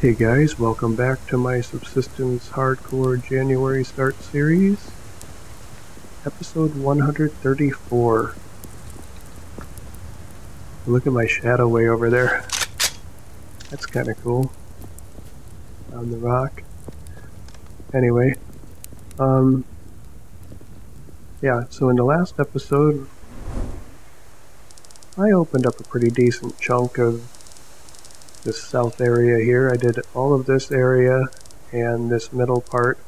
Hey guys, welcome back to my Subsistence Hardcore January Start Series, episode 134. Look at my shadow way over there. That's kind of cool. On the rock. Anyway, um, yeah, so in the last episode, I opened up a pretty decent chunk of this south area here. I did all of this area and this middle part.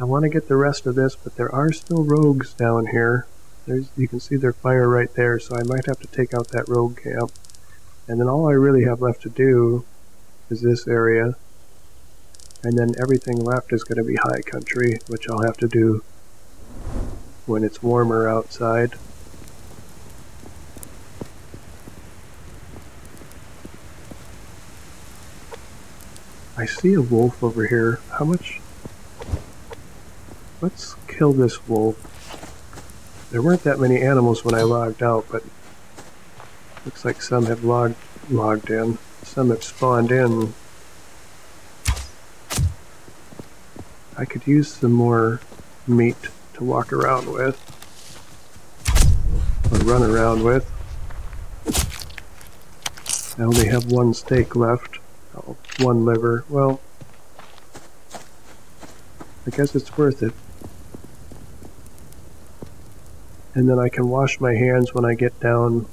I want to get the rest of this, but there are still rogues down here. There's, you can see their fire right there, so I might have to take out that rogue camp. And then all I really have left to do is this area. And then everything left is going to be high country, which I'll have to do when it's warmer outside. I see a wolf over here. How much? Let's kill this wolf. There weren't that many animals when I logged out, but looks like some have logged logged in. Some have spawned in. I could use some more meat to walk around with. Or run around with. I only have one steak left. Oh, one liver. Well, I guess it's worth it. And then I can wash my hands when I get down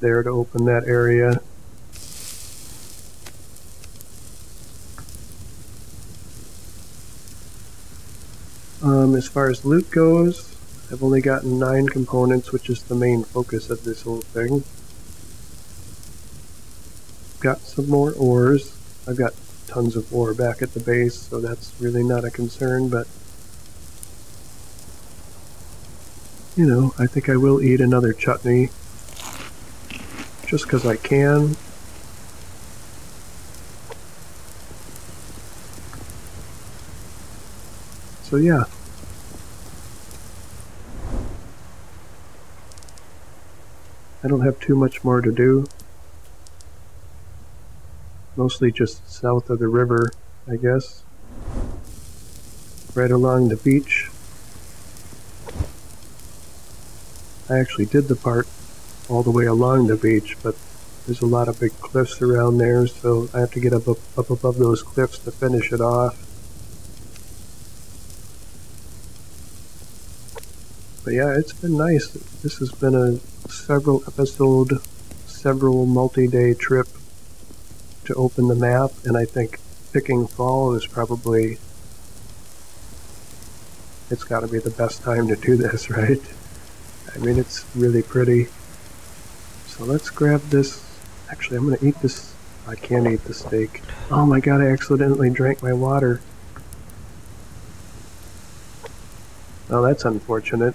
there to open that area. Um, as far as loot goes, I've only gotten nine components, which is the main focus of this whole thing got some more ores. I've got tons of ore back at the base, so that's really not a concern, but you know, I think I will eat another chutney just because I can. So yeah. I don't have too much more to do mostly just south of the river, I guess. Right along the beach. I actually did the part all the way along the beach, but there's a lot of big cliffs around there, so I have to get up, up, up above those cliffs to finish it off. But yeah, it's been nice. This has been a several episode, several multi-day trip to open the map, and I think picking fall is probably it's got to be the best time to do this, right? I mean, it's really pretty. So let's grab this. Actually, I'm going to eat this. I can't eat the steak. Oh my god, I accidentally drank my water. Oh, that's unfortunate.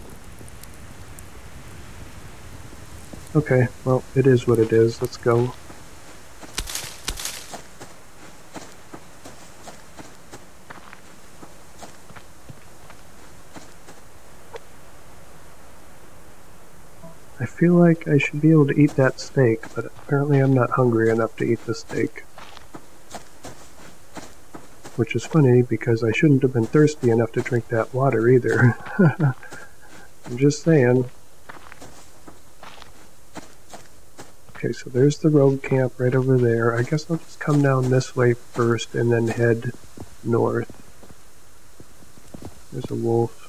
Okay, well, it is what it is. Let's go. Feel like I should be able to eat that steak, but apparently I'm not hungry enough to eat the steak. Which is funny, because I shouldn't have been thirsty enough to drink that water either. I'm just saying. Okay, so there's the rogue camp right over there. I guess I'll just come down this way first and then head north. There's a wolf.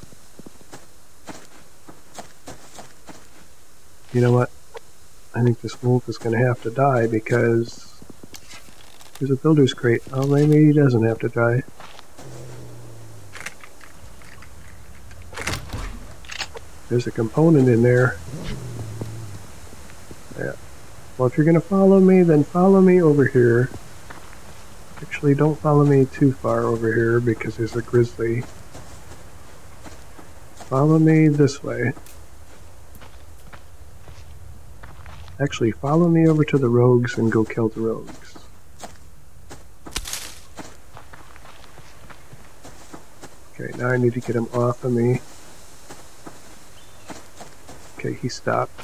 You know what? I think this wolf is going to have to die because there's a builder's crate. Oh, maybe he doesn't have to die. There's a component in there. Yeah. Well, if you're going to follow me, then follow me over here. Actually, don't follow me too far over here because there's a grizzly. Follow me this way. Actually, follow me over to the rogues and go kill the rogues. Okay, now I need to get him off of me. Okay, he stopped.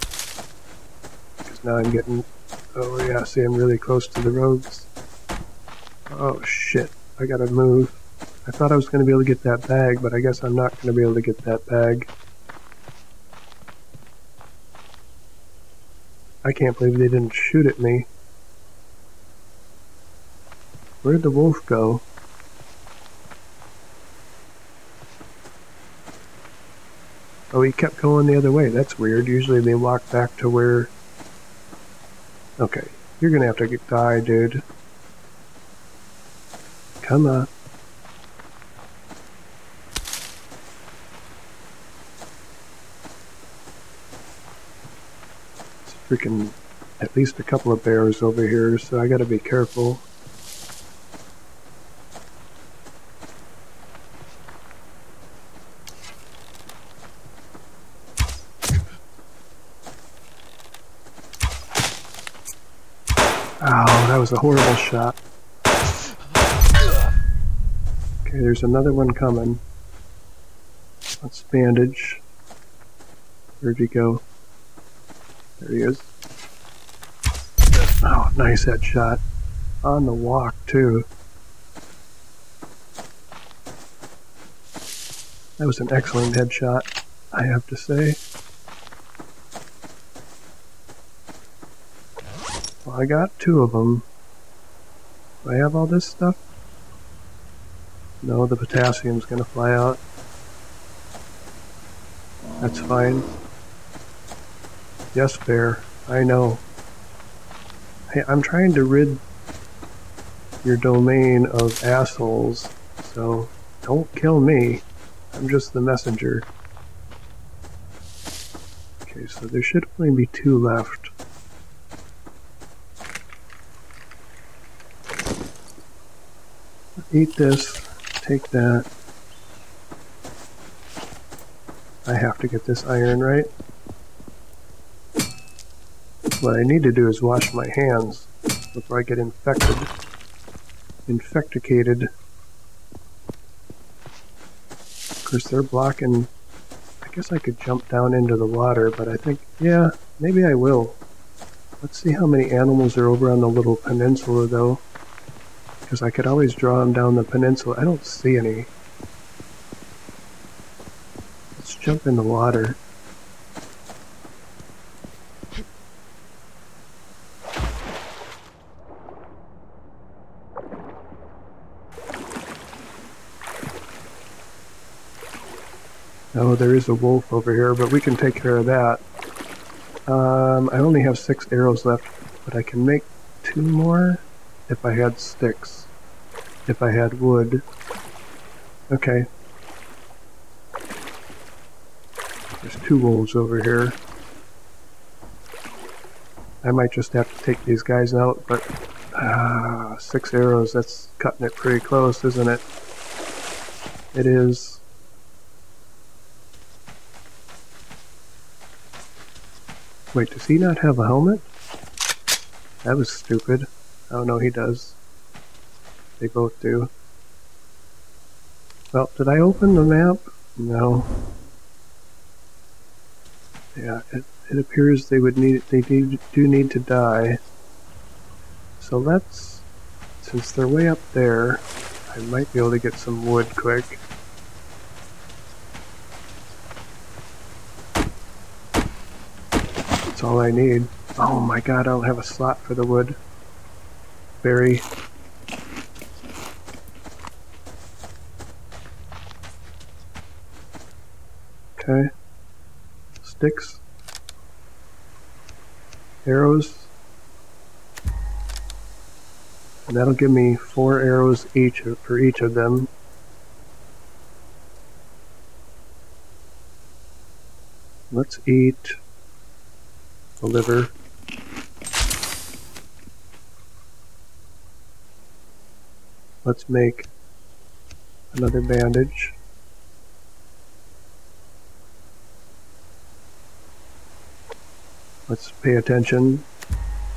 Because now I'm getting... Oh yeah, see I'm really close to the rogues. Oh shit, I gotta move. I thought I was gonna be able to get that bag, but I guess I'm not gonna be able to get that bag. I can't believe they didn't shoot at me. Where'd the wolf go? Oh, he kept going the other way. That's weird. Usually they walk back to where... Okay, you're gonna have to die, dude. Come on. Freaking at least a couple of bears over here, so I gotta be careful. Oh, that was a horrible shot. Okay, there's another one coming. Let's bandage. Where'd he go? There he is. Oh, nice headshot. On the walk, too. That was an excellent headshot, I have to say. Well, I got two of them. Do I have all this stuff? No, the potassium's gonna fly out. That's fine. Yes, bear. I know. Hey, I'm trying to rid your domain of assholes, so don't kill me. I'm just the messenger. Okay, so there should only be two left. Eat this, take that. I have to get this iron right. What I need to do is wash my hands before I get infected. Infecticated. Of course, they're blocking... I guess I could jump down into the water, but I think, yeah, maybe I will. Let's see how many animals are over on the little peninsula, though because I could always draw them down the peninsula. I don't see any. Let's jump in the water. Oh, there is a wolf over here, but we can take care of that. Um, I only have six arrows left, but I can make two more if I had sticks if I had wood. Okay. There's two wolves over here. I might just have to take these guys out, but uh, six arrows, that's cutting it pretty close, isn't it? It is. Wait, does he not have a helmet? That was stupid. Oh no, he does. They both do. Well, did I open the map? No. Yeah, it, it appears they would need they need, do need to die. So let's, since they're way up there, I might be able to get some wood quick. That's all I need. Oh my god, I'll have a slot for the wood. Very Okay. Sticks. Arrows. And that'll give me four arrows each for each of them. Let's eat the liver. Let's make another bandage. Let's pay attention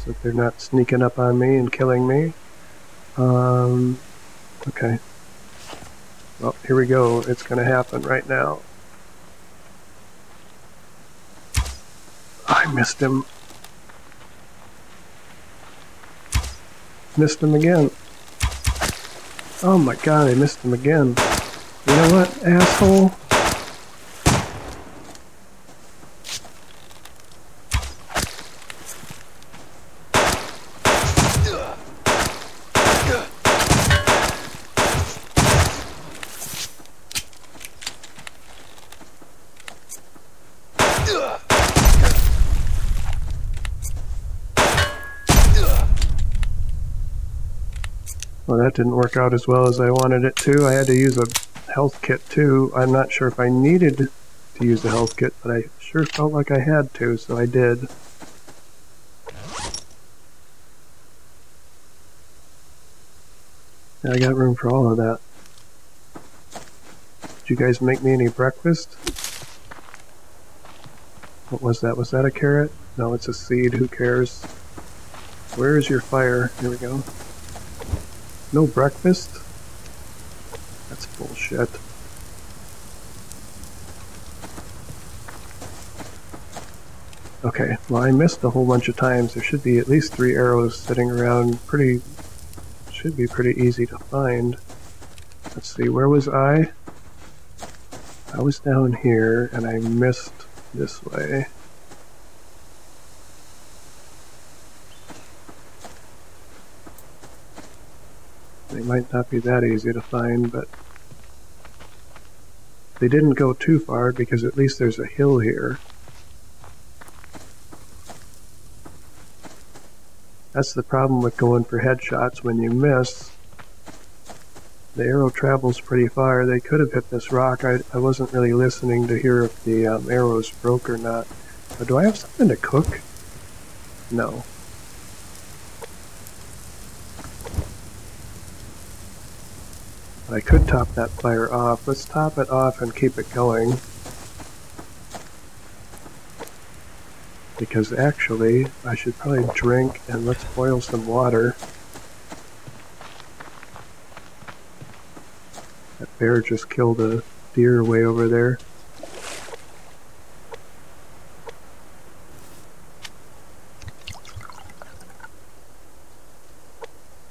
so that they're not sneaking up on me and killing me. Um, okay. Well, here we go. It's going to happen right now. I missed him. Missed him again. Oh my god, I missed him again. You know what, asshole? Well, that didn't work out as well as I wanted it to. I had to use a health kit too. I'm not sure if I needed to use a health kit, but I sure felt like I had to, so I did. I got room for all of that. Did you guys make me any breakfast? What was that? Was that a carrot? No, it's a seed. Who cares? Where is your fire? Here we go. No breakfast? That's bullshit. Okay, well I missed a whole bunch of times. There should be at least three arrows sitting around. Pretty, should be pretty easy to find. Let's see, where was I? I was down here and I missed this way. They might not be that easy to find, but they didn't go too far because at least there's a hill here. That's the problem with going for headshots when you miss. The arrow travels pretty far. They could have hit this rock. I, I wasn't really listening to hear if the um, arrows broke or not. But do I have something to cook? No. I could top that fire off. Let's top it off and keep it going. Because actually, I should probably drink and let's boil some water. That bear just killed a deer way over there.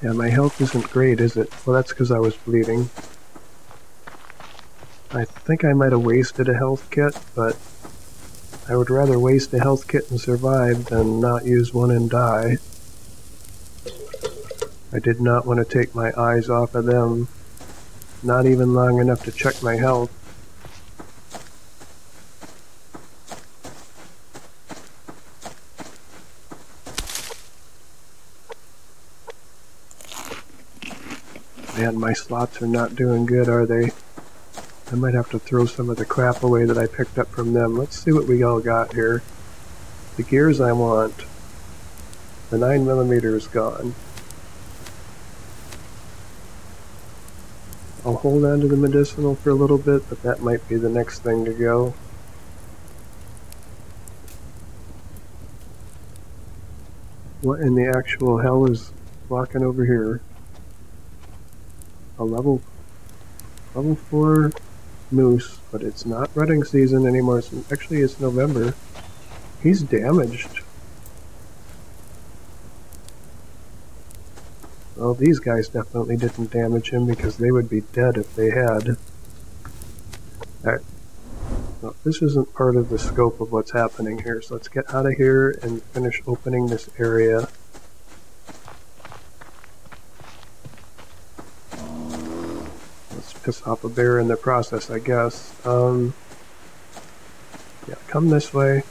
Yeah, my health isn't great, is it? Well, that's because I was bleeding. I think I might have wasted a health kit, but I would rather waste a health kit and survive than not use one and die. I did not want to take my eyes off of them, not even long enough to check my health. Man, my slots are not doing good, are they? I might have to throw some of the crap away that I picked up from them. Let's see what we all got here. The gears I want. The 9mm is gone. I'll hold on to the medicinal for a little bit, but that might be the next thing to go. What in the actual hell is walking over here? A level level 4 moose, but it's not rutting season anymore. It's, actually, it's November. He's damaged. Well, these guys definitely didn't damage him because they would be dead if they had. Alright. Well, this isn't part of the scope of what's happening here, so let's get out of here and finish opening this area. Piss off a bear in the process, I guess. Um, yeah, come this way.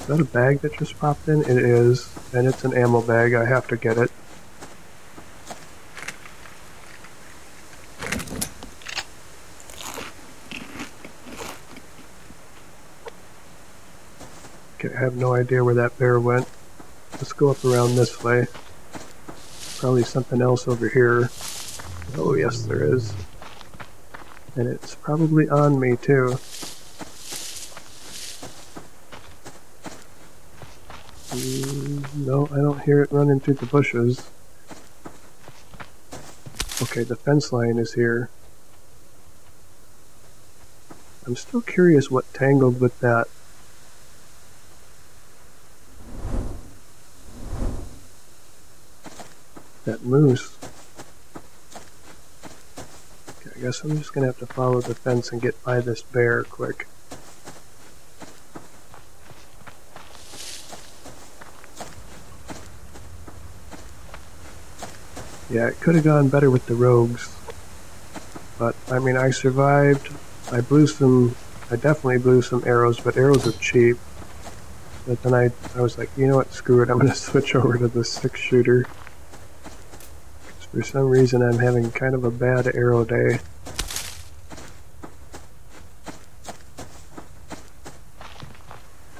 Is that a bag that just popped in? It is, and it's an ammo bag. I have to get it. Okay, I have no idea where that bear went. Let's go up around this way. Probably something else over here. Oh yes there is. And it's probably on me too. Mm, no, I don't hear it running through the bushes. Okay, the fence line is here. I'm still curious what tangled with that Moose. Okay, I guess I'm just gonna have to follow the fence and get by this bear quick. Yeah, it could have gone better with the rogues. But, I mean, I survived. I blew some... I definitely blew some arrows, but arrows are cheap. But then I, I was like, you know what, screw it, I'm going to switch over to the six-shooter. For some reason I'm having kind of a bad arrow day. I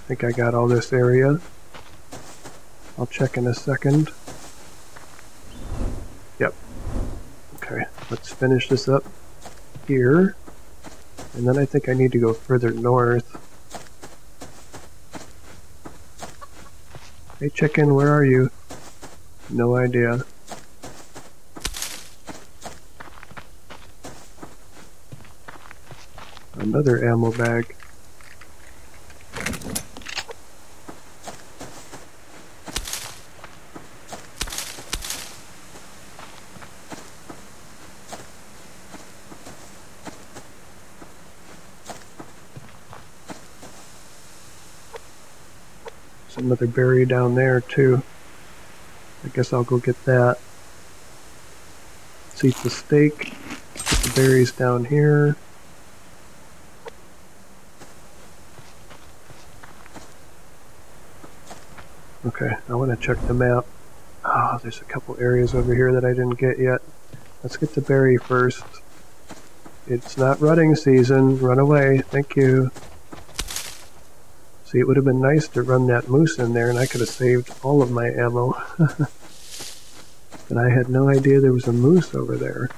think I got all this area. I'll check in a second. Yep. Okay, let's finish this up here. And then I think I need to go further north. Hey chicken, where are you? No idea. Another ammo bag. Some other berry down there too. I guess I'll go get that. Let's eat the steak. Put the berries down here. Okay, I want to check the map. Ah, oh, there's a couple areas over here that I didn't get yet. Let's get the berry first. It's not running season. Run away. Thank you. See, it would have been nice to run that moose in there and I could have saved all of my ammo. but I had no idea there was a moose over there.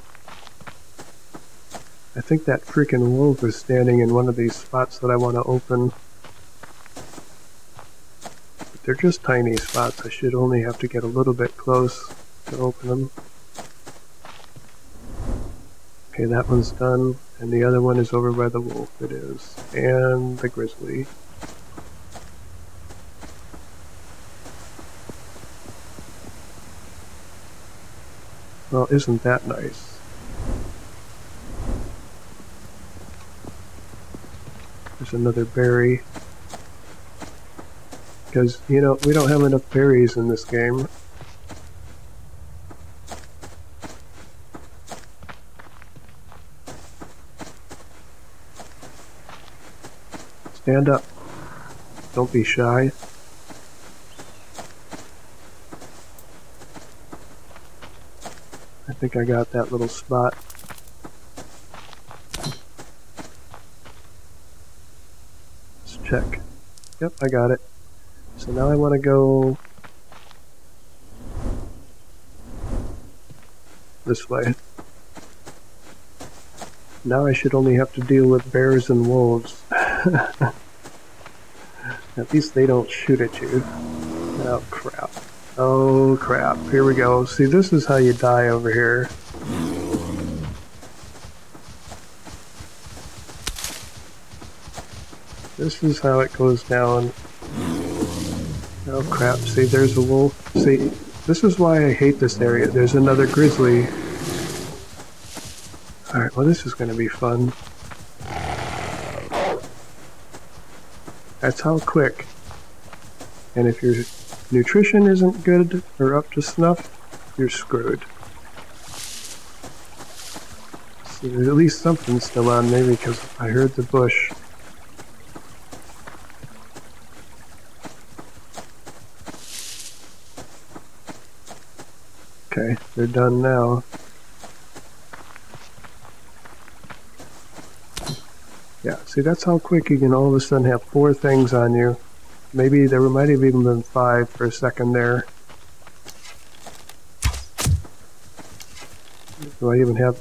I think that freaking wolf is standing in one of these spots that I want to open. They're just tiny spots. I should only have to get a little bit close to open them. Okay, that one's done. And the other one is over by the wolf. It is. And the grizzly. Well, isn't that nice? There's another berry. Because, you know, we don't have enough berries in this game. Stand up. Don't be shy. I think I got that little spot. Let's check. Yep, I got it. So now I want to go this way. Now I should only have to deal with bears and wolves. at least they don't shoot at you. Oh crap. Oh crap, here we go. See, this is how you die over here. This is how it goes down. Oh crap, see there's a wolf. See, this is why I hate this area. There's another grizzly. Alright, well this is to be fun. That's how quick. And if you're nutrition isn't good or up to snuff, you're screwed. See, there's at least something still on me because I heard the bush. Okay, they're done now. Yeah, see that's how quick you can all of a sudden have four things on you. Maybe there might have even been five for a second there. Do I even have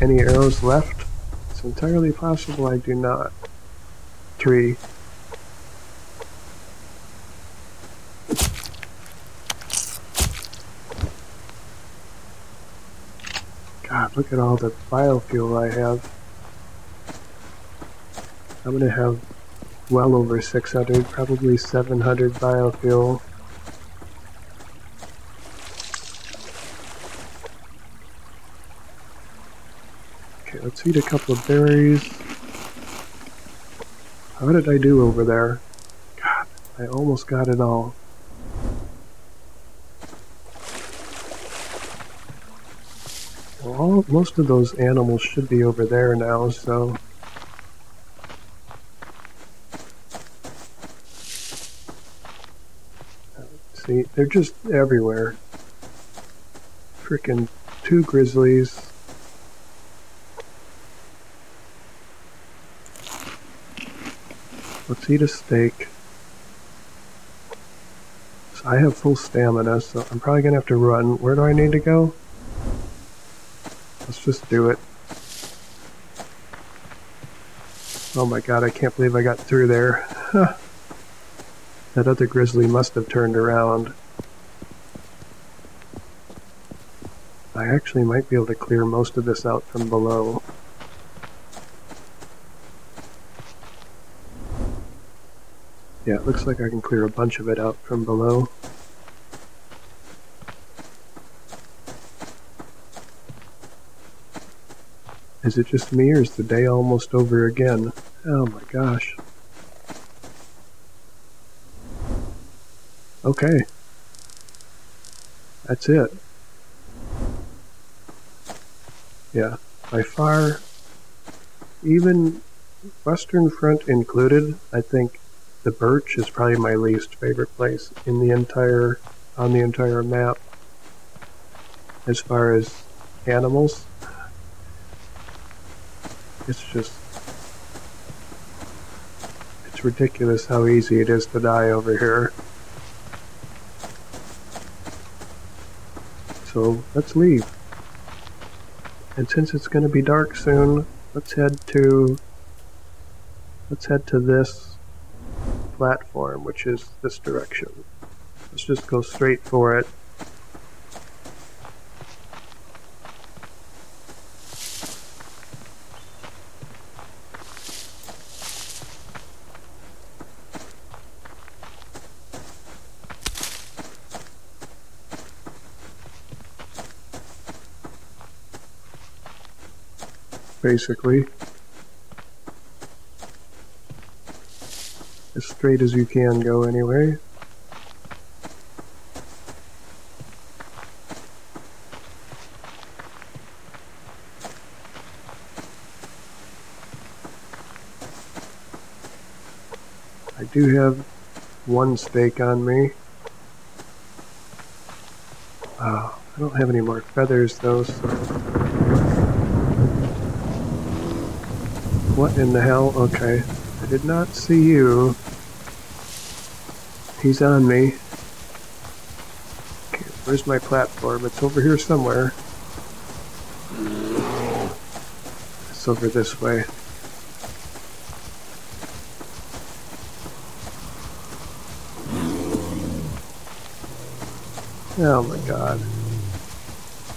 any arrows left? It's entirely possible I do not. Three. Look at all the biofuel I have. I'm gonna have well over 600, probably 700 biofuel. Okay, let's eat a couple of berries. How did I do over there? God, I almost got it all. Most of those animals should be over there now, so... See, they're just everywhere. Freaking two grizzlies. Let's eat a steak. So I have full stamina, so I'm probably gonna have to run. Where do I need to go? Just do it. Oh my god, I can't believe I got through there. that other grizzly must have turned around. I actually might be able to clear most of this out from below. Yeah, it looks like I can clear a bunch of it out from below. Is it just me or is the day almost over again? Oh my gosh. Okay. That's it. Yeah, by far, even Western Front included, I think the Birch is probably my least favorite place in the entire, on the entire map. As far as animals, it's just, it's ridiculous how easy it is to die over here. So let's leave. And since it's going to be dark soon, let's head to, let's head to this platform, which is this direction. Let's just go straight for it. Basically. as straight as you can go anyway. I do have one steak on me. Oh, I don't have any more feathers though, so... What in the hell? Okay. I did not see you. He's on me. Okay, where's my platform? It's over here somewhere. It's over this way. Oh my god.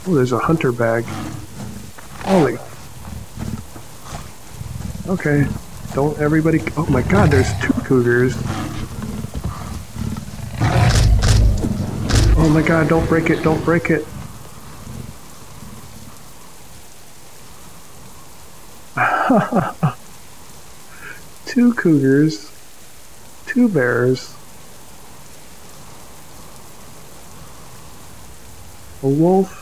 Oh, there's a hunter bag. Holy. Okay. Don't everybody... Oh my god, there's two cougars. Oh my god, don't break it, don't break it. two cougars, two bears, a wolf,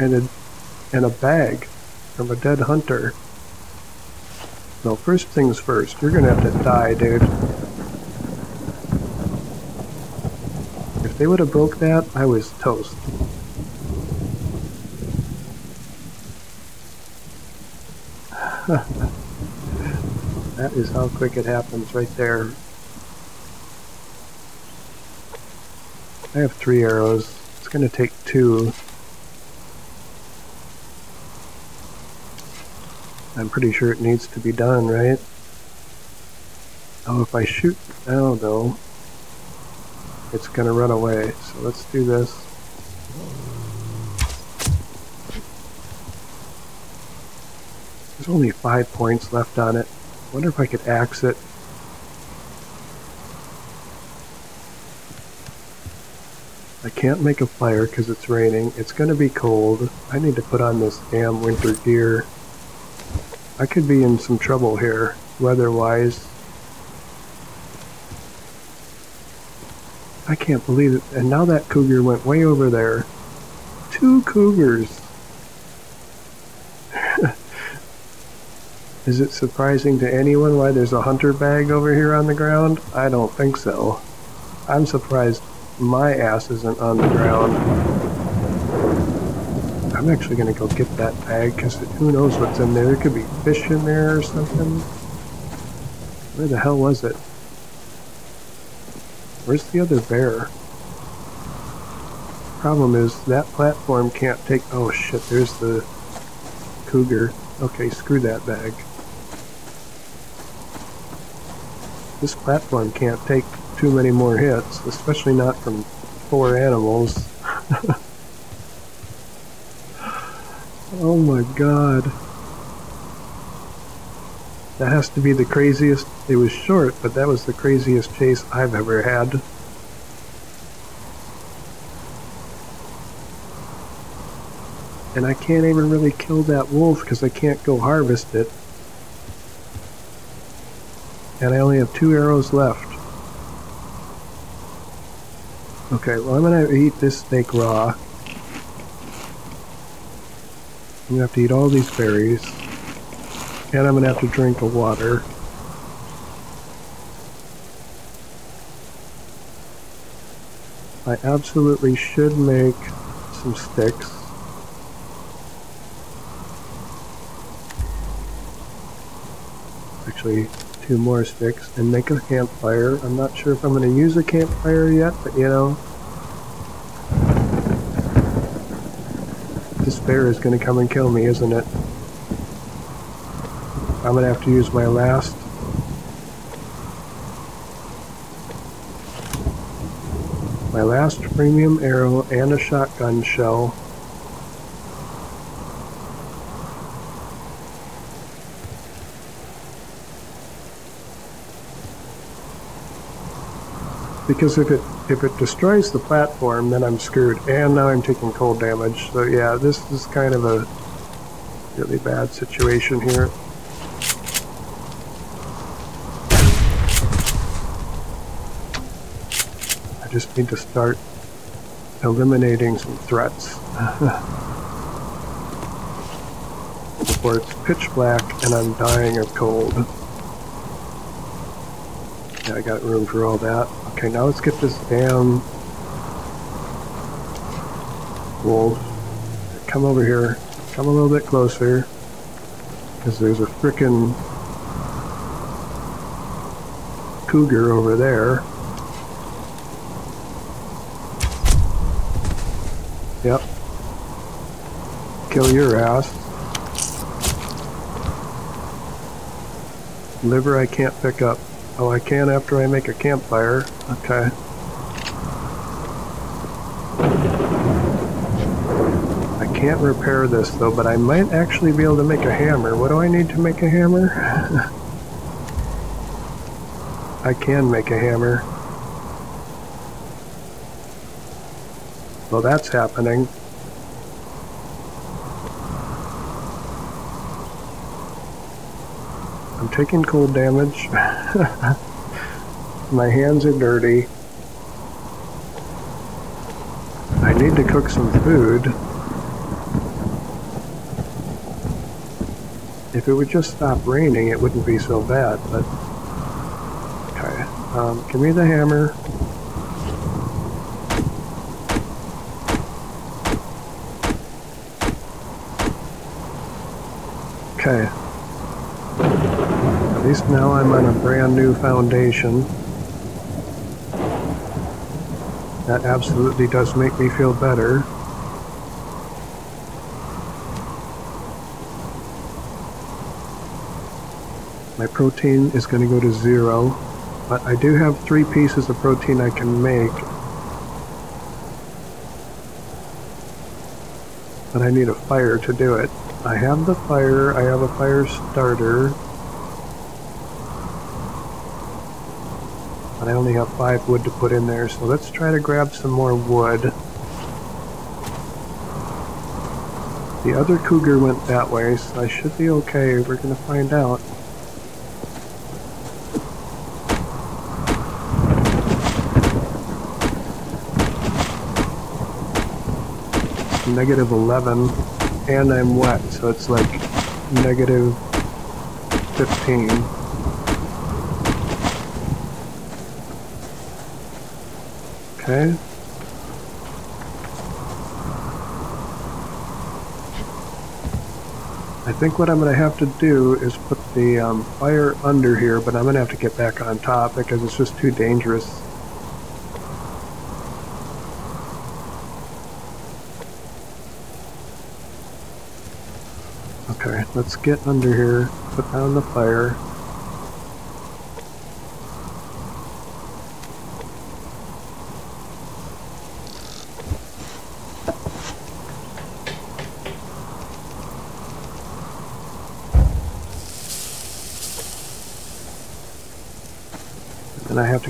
and a, and a bag from a dead hunter. No, first things first, you're gonna have to die, dude. If they would have broke that, I was toast. that is how quick it happens right there. I have three arrows. It's gonna take two. I'm pretty sure it needs to be done, right? Oh, if I shoot now, though, it's going to run away. So let's do this. There's only five points left on it. wonder if I could axe it. I can't make a fire because it's raining. It's going to be cold. I need to put on this damn winter gear. I could be in some trouble here, weather-wise. I can't believe it. And now that cougar went way over there. Two cougars. Is it surprising to anyone why there's a hunter bag over here on the ground? I don't think so. I'm surprised my ass isn't on the ground. I'm actually going to go get that bag because who knows what's in there. There could be fish in there or something. Where the hell was it? Where's the other bear? Problem is that platform can't take... Oh shit, there's the cougar. Okay, screw that bag. This platform can't take too many more hits, especially not from four animals. oh my god. That has to be the craziest, it was short, but that was the craziest chase I've ever had. And I can't even really kill that wolf because I can't go harvest it. And I only have two arrows left. Okay, well I'm gonna eat this snake raw. I'm gonna have to eat all these berries. And I'm gonna have to drink the water. I absolutely should make some sticks. Actually, two more sticks and make a campfire. I'm not sure if I'm going to use a campfire yet, but you know. This bear is going to come and kill me, isn't it? I'm going to have to use my last my last premium arrow and a shotgun shell because if it if it destroys the platform, then I'm screwed. And now I'm taking cold damage. So yeah, this is kind of a really bad situation here. I just need to start eliminating some threats. Before it's pitch black and I'm dying of cold. Yeah, I got room for all that. Okay, now let's get this damn wolf. Come over here. Come a little bit closer. Because there's a frickin' cougar over there. Yep. Kill your ass. Liver I can't pick up. Oh, I can after I make a campfire. Okay. I can't repair this though, but I might actually be able to make a hammer. What do I need to make a hammer? I can make a hammer. Well, that's happening. I'm taking cold damage. My hands are dirty. I need to cook some food. If it would just stop raining, it wouldn't be so bad, but... Okay, um, give me the hammer. Okay, at least now I'm on a brand new foundation. That absolutely does make me feel better. My protein is going to go to zero, but I do have three pieces of protein I can make. But I need a fire to do it. I have the fire, I have a fire starter, But I only have five wood to put in there, so let's try to grab some more wood. The other cougar went that way, so I should be okay. We're going to find out. Negative 11, and I'm wet, so it's like negative 15. Okay. I think what I'm going to have to do is put the um, fire under here, but I'm going to have to get back on top because it's just too dangerous. Okay, let's get under here, put down the fire.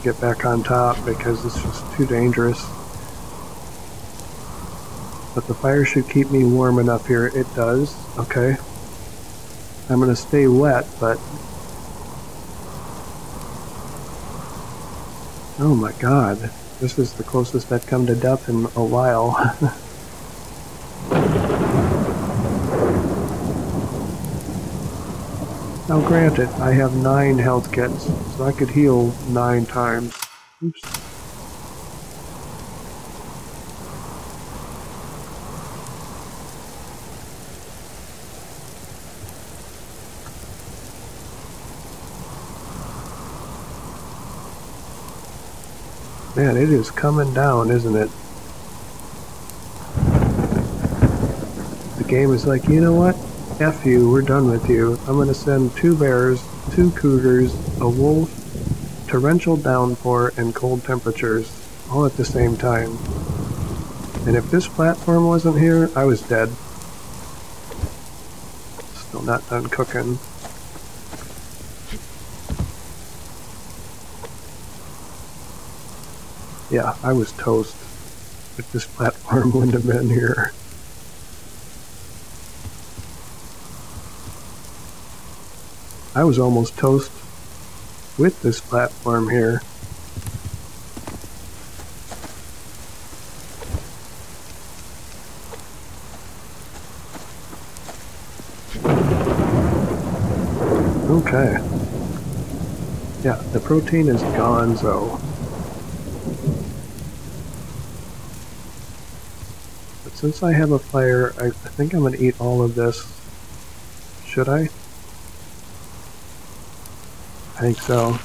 To get back on top because it's just too dangerous. But the fire should keep me warm enough here. It does. Okay. I'm going to stay wet, but... Oh my god. This is the closest I've come to death in a while. Now granted, I have nine health kits, so I could heal nine times. Oops. Man, it is coming down, isn't it? The game is like, you know what? F you, we're done with you. I'm gonna send two bears, two cougars, a wolf, torrential downpour, and cold temperatures, all at the same time. And if this platform wasn't here, I was dead. Still not done cooking. Yeah, I was toast. If this platform wouldn't have been here. I was almost toast with this platform here. Okay. Yeah, the protein is gone, so. But since I have a fire, I, I think I'm going to eat all of this. Should I? I think so.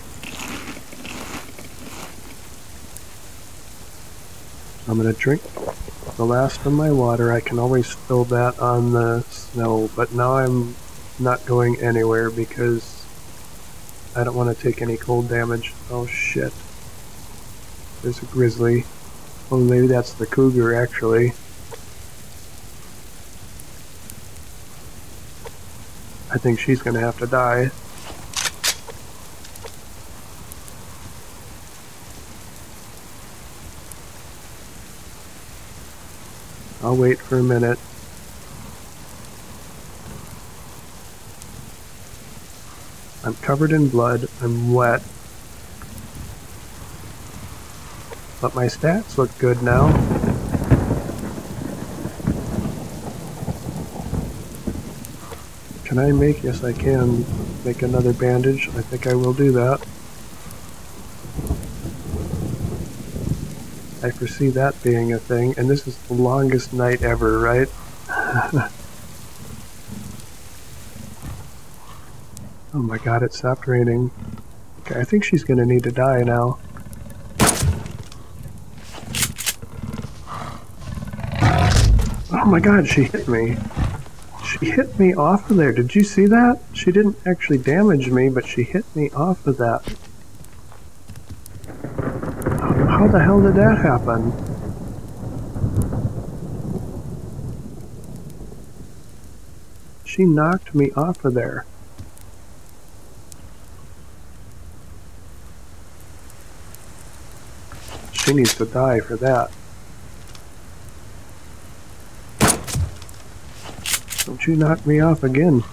I'm gonna drink the last of my water. I can always spill that on the snow, but now I'm not going anywhere because I don't want to take any cold damage. Oh shit. There's a grizzly. Well, maybe that's the cougar actually. I think she's gonna have to die. I'll wait for a minute. I'm covered in blood, I'm wet. But my stats look good now. Can I make, yes I can, make another bandage? I think I will do that. I foresee that being a thing, and this is the longest night ever, right? oh my god, it stopped raining. Okay, I think she's gonna need to die now. Oh my god, she hit me. She hit me off of there. Did you see that? She didn't actually damage me, but she hit me off of that. How the hell did that happen? She knocked me off of there. She needs to die for that. Don't you knock me off again.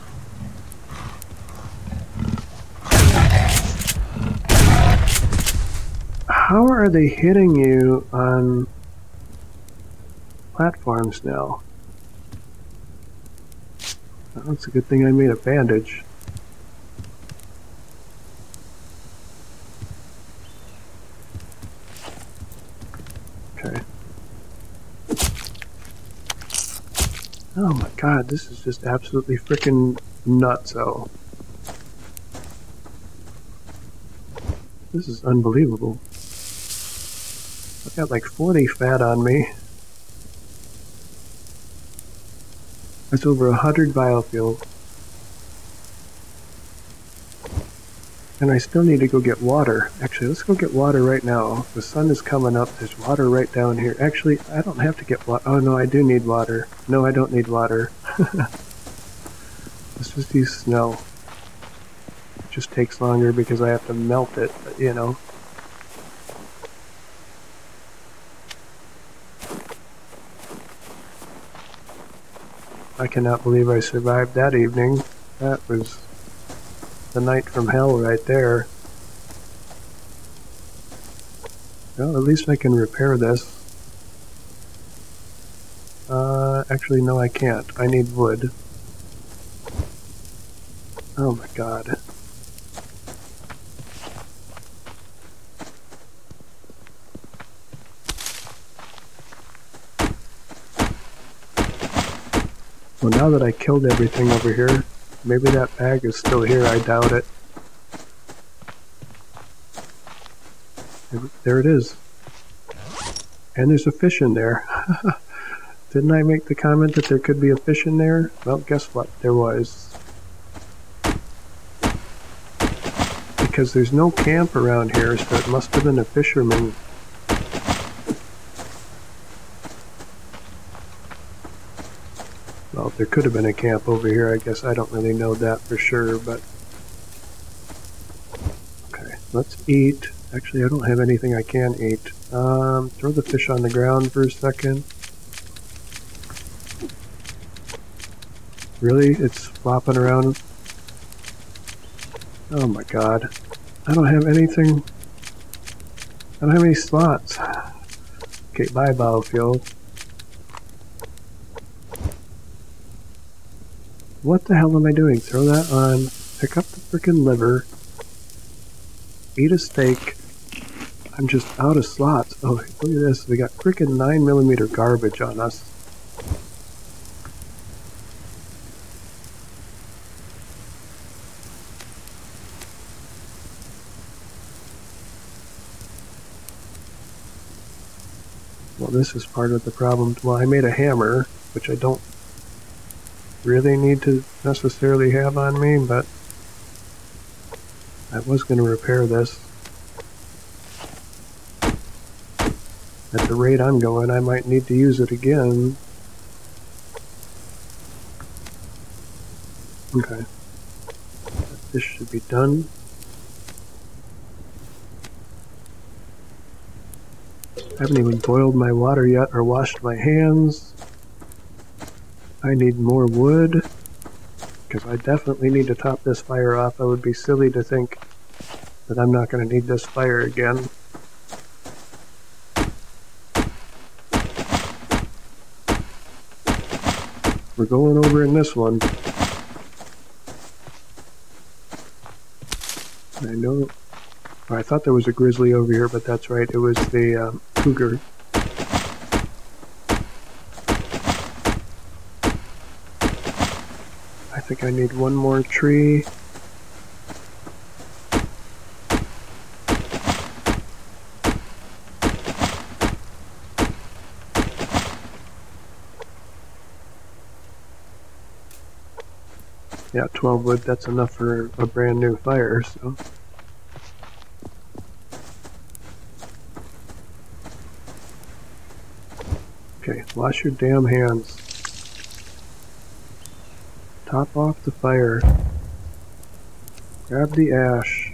How are they hitting you on platforms now? That's a good thing I made a bandage. Okay. Oh my god, this is just absolutely freaking nuts! nutso. This is unbelievable. I've got like 40 fat on me. That's over 100 biofuel. And I still need to go get water. Actually, let's go get water right now. The sun is coming up. There's water right down here. Actually, I don't have to get water. Oh, no, I do need water. No, I don't need water. let's just use snow. It just takes longer because I have to melt it, but, you know. I cannot believe I survived that evening. That was the night from hell right there. Well, at least I can repair this. Uh, actually, no I can't. I need wood. Oh my god. Well, now that I killed everything over here, maybe that bag is still here, I doubt it. There it is. And there's a fish in there. Didn't I make the comment that there could be a fish in there? Well, guess what? There was. Because there's no camp around here, so it must have been a fisherman Well, there could have been a camp over here. I guess I don't really know that for sure, but... Okay, let's eat. Actually, I don't have anything I can eat. Um, throw the fish on the ground for a second. Really? It's flopping around? Oh my god. I don't have anything... I don't have any slots. Okay, bye biofuel. What the hell am I doing? Throw that on, pick up the freaking liver, eat a steak. I'm just out of slots. Oh, look at this. We got freaking 9mm garbage on us. Well, this is part of the problem. Well, I made a hammer, which I don't really need to necessarily have on me, but I was going to repair this. At the rate I'm going, I might need to use it again. Okay. This should be done. I haven't even boiled my water yet or washed my hands. I need more wood, because I definitely need to top this fire off. I would be silly to think that I'm not going to need this fire again. We're going over in this one. I know... I thought there was a grizzly over here, but that's right. It was the um, cougar. Think I need one more tree. Yeah, 12 wood, that's enough for a brand new fire, so... Okay, wash your damn hands. Top off the fire. Grab the ash.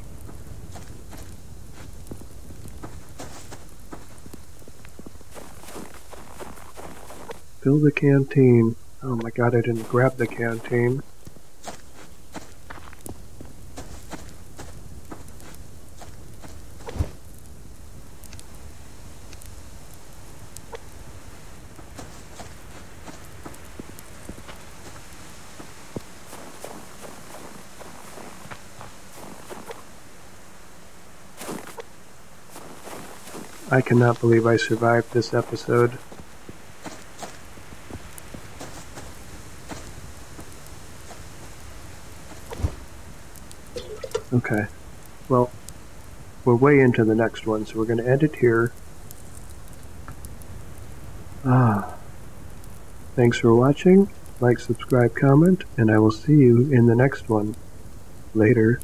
Fill the canteen. Oh my god, I didn't grab the canteen. I cannot believe I survived this episode. Okay. Well, we're way into the next one, so we're going to end it here. Ah. Thanks for watching. Like, subscribe, comment, and I will see you in the next one. Later.